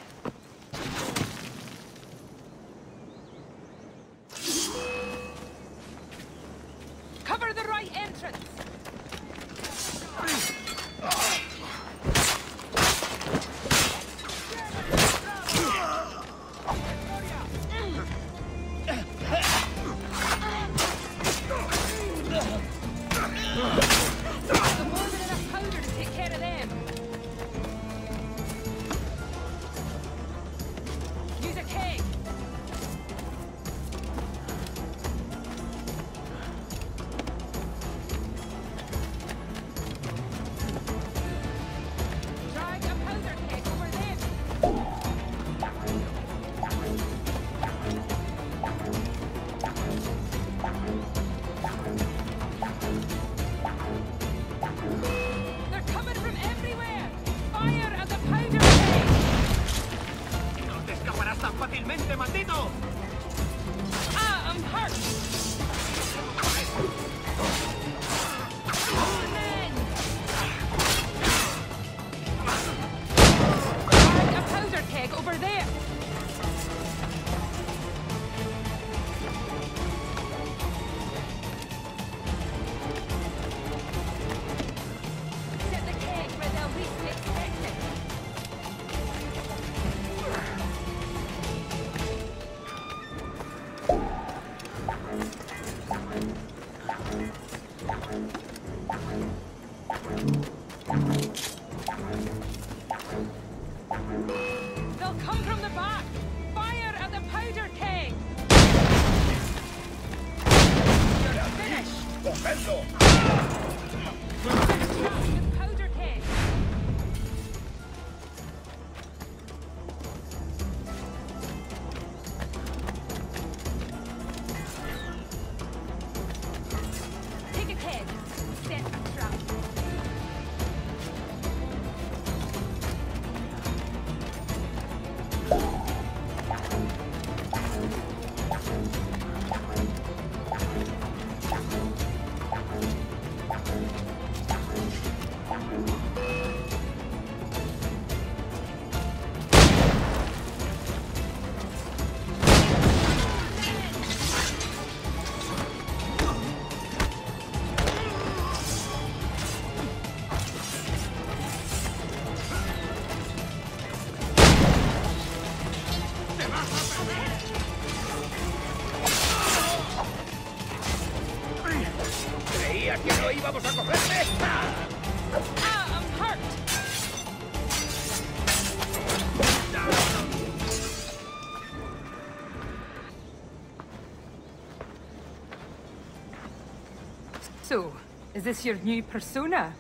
this your new persona?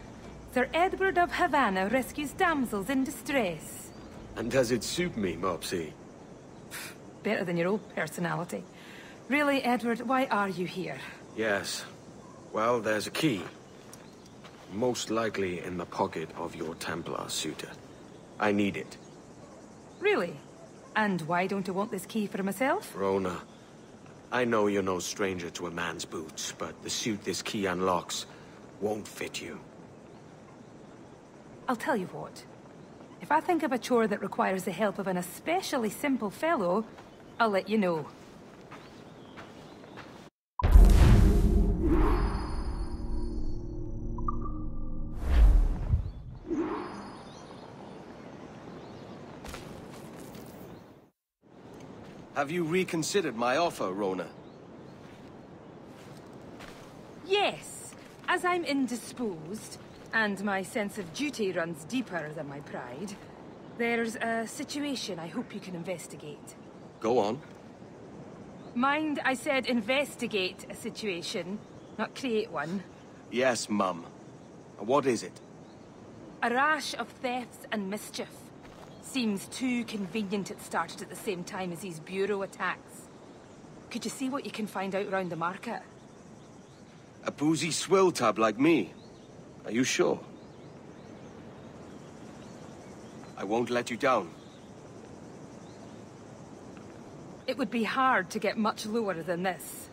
Sir Edward of Havana rescues damsels in distress. And does it suit me, Mopsy? Better than your old personality. Really, Edward, why are you here? Yes. Well, there's a key. Most likely in the pocket of your Templar suitor. I need it. Really? And why don't I want this key for myself? Rhona, I know you're no stranger to a man's boots, but the suit this key unlocks won't fit you. I'll tell you what. If I think of a chore that requires the help of an especially simple fellow, I'll let you know. Have you reconsidered my offer, Rhona? Yes, as I'm indisposed, and my sense of duty runs deeper than my pride, there's a situation I hope you can investigate. Go on. Mind I said investigate a situation, not create one. Yes, Mum. What is it? A rash of thefts and mischief. Seems too convenient it started at the same time as these bureau attacks. Could you see what you can find out around the market? A boozy swill tub like me. Are you sure? I won't let you down. It would be hard to get much lower than this.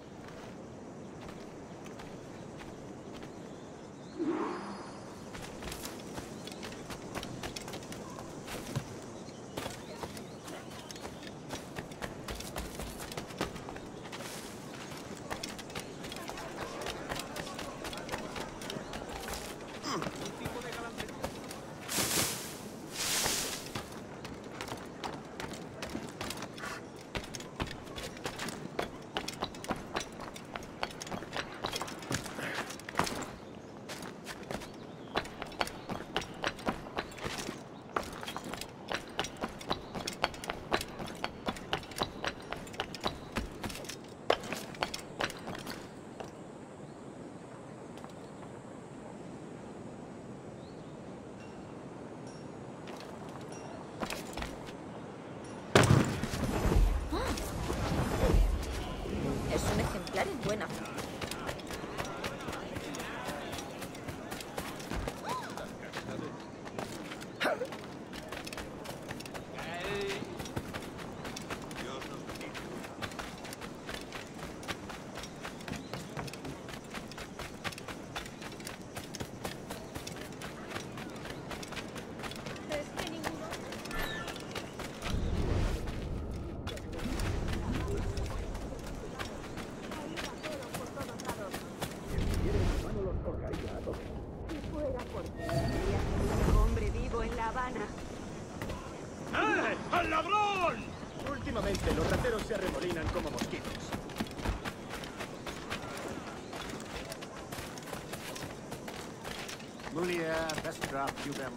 Best draft you them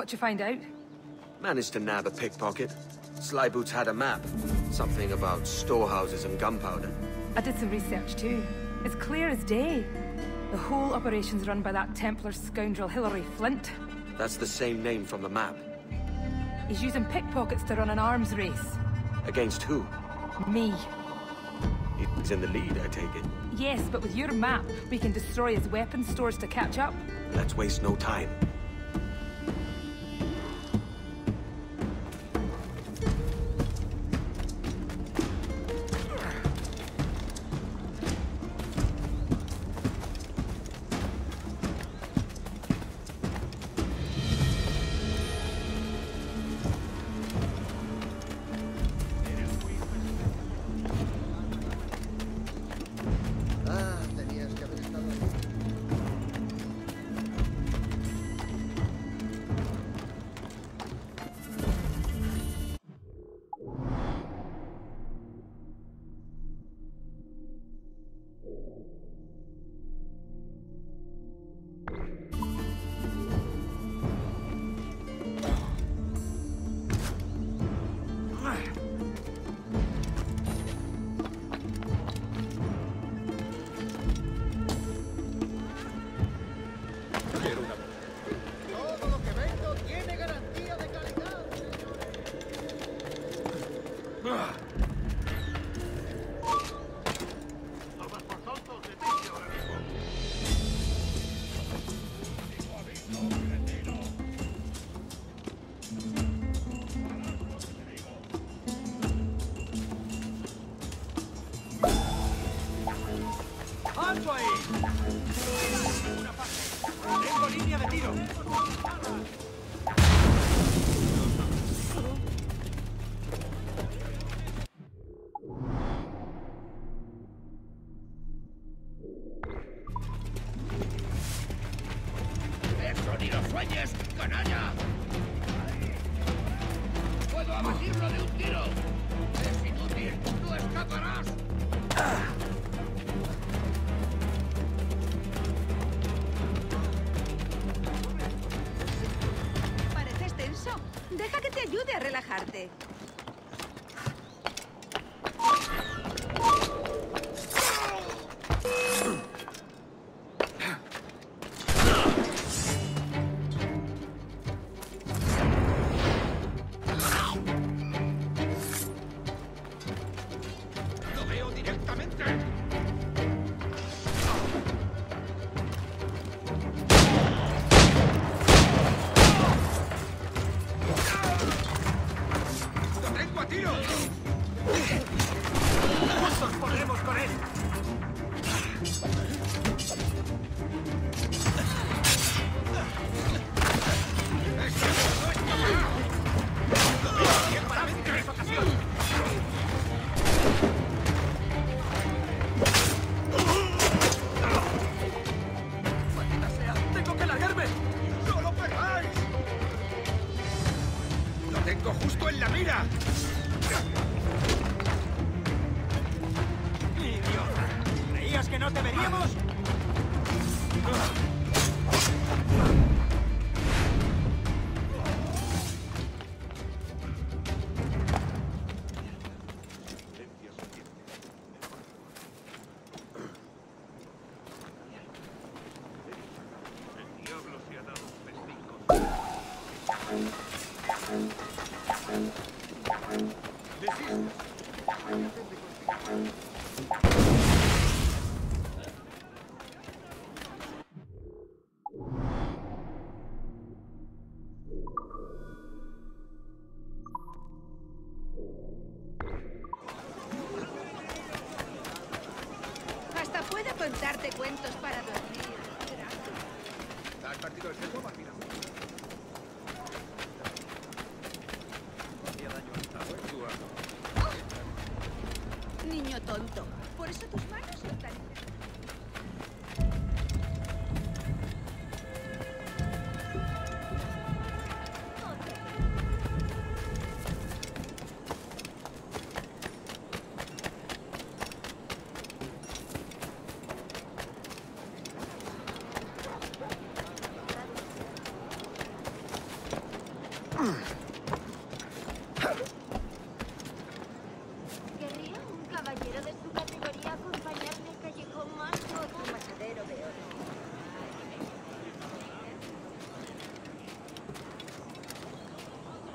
What you find out? Managed to nab a pickpocket. Slyboots had a map. Something about storehouses and gunpowder. I did some research too. It's clear as day. The whole operation's run by that Templar scoundrel Hilary Flint. That's the same name from the map. He's using pickpockets to run an arms race. Against who? Me. He's in the lead, I take it. Yes, but with your map, we can destroy his weapon stores to catch up. Let's waste no time. ¡Alto